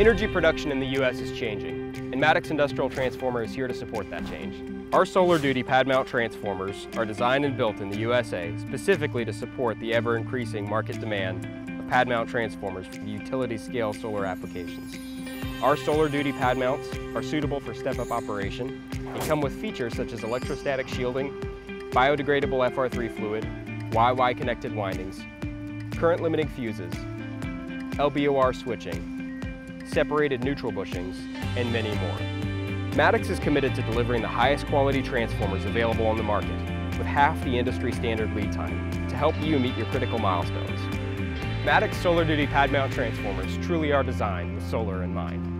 Energy production in the U.S. is changing, and Maddox Industrial Transformer is here to support that change. Our solar duty pad mount transformers are designed and built in the USA specifically to support the ever increasing market demand of pad mount transformers for utility scale solar applications. Our solar duty pad mounts are suitable for step-up operation and come with features such as electrostatic shielding, biodegradable FR3 fluid, YY connected windings, current limiting fuses, LBOR switching, separated neutral bushings, and many more. Maddox is committed to delivering the highest quality transformers available on the market with half the industry standard lead time to help you meet your critical milestones. Maddox Solar Duty Pad Mount Transformers truly are designed with solar in mind.